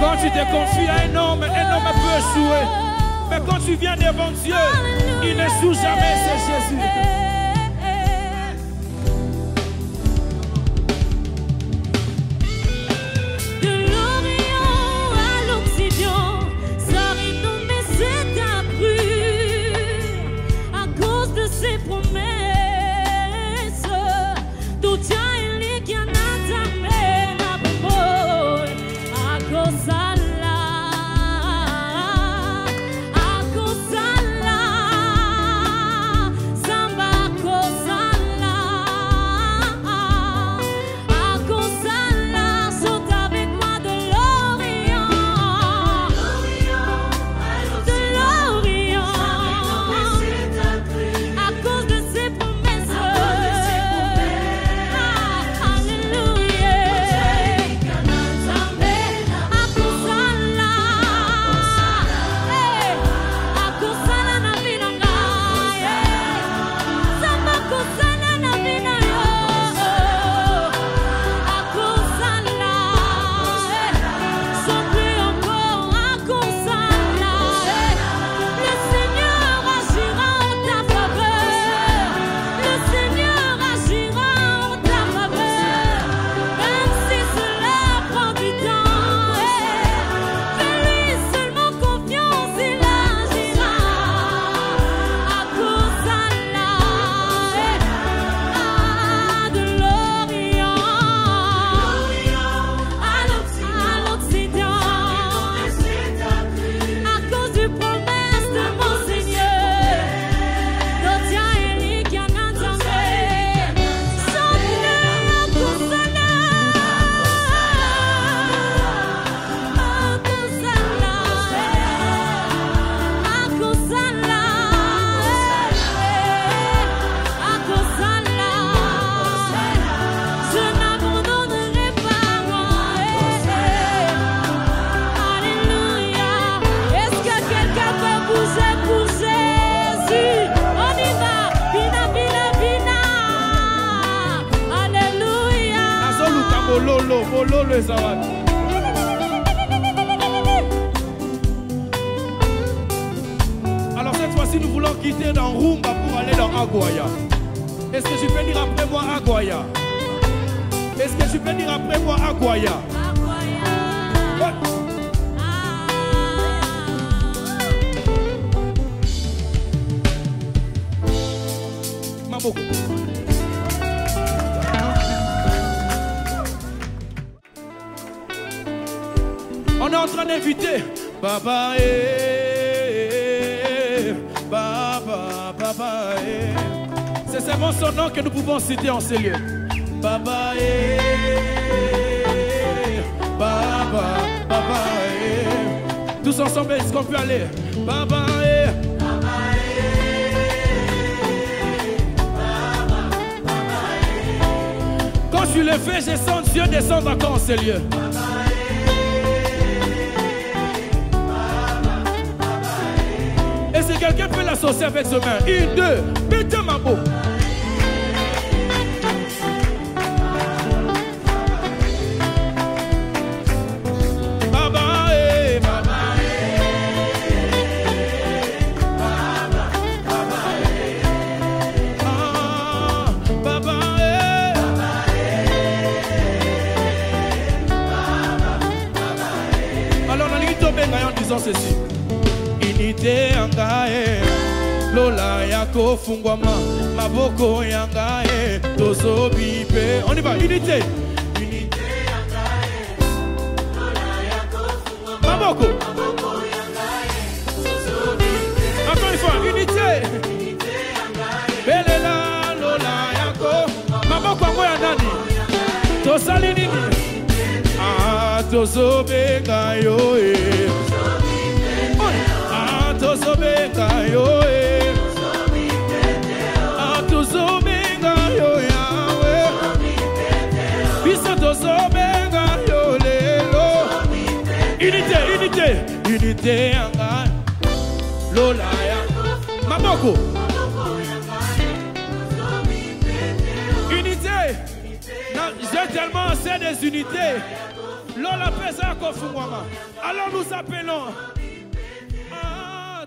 Quand tu te confies à un homme, un homme peut échouer. Mais quand tu viens devant Dieu, il ne joue jamais, c'est Jésus. Alors cette fois-ci, nous voulons quitter dans Rumba pour aller dans Aguaya. Est-ce que tu peux dire après moi Aguaya Est-ce que tu peux dire après moi Aguaya. On est en train d'inviter Baba, Baba eh. C'est seulement son nom que nous pouvons citer en ces lieux. Baba eh. Tous ensemble, est-ce qu'on peut aller? Baba eh. Quand je le fais, je sens Dieu descendre encore en ces lieux. Et si quelqu'un peut l'associer avec ce main, une, deux, mettez ma beau. Baba, eh, baba, ah, eh. Alors la en disant ceci. identite ya ngai lola ya kofungwama maboko ya ngai tozobi mpe oniba unité. Maboko. Encore une fois unité. Belela lola yako maboko yango ya nani tosali nini? Ah, Tozobenga yo e unité. J'ai tellement assez des unités. Lola mpe eza ya kofungwama alors nous appelons ah,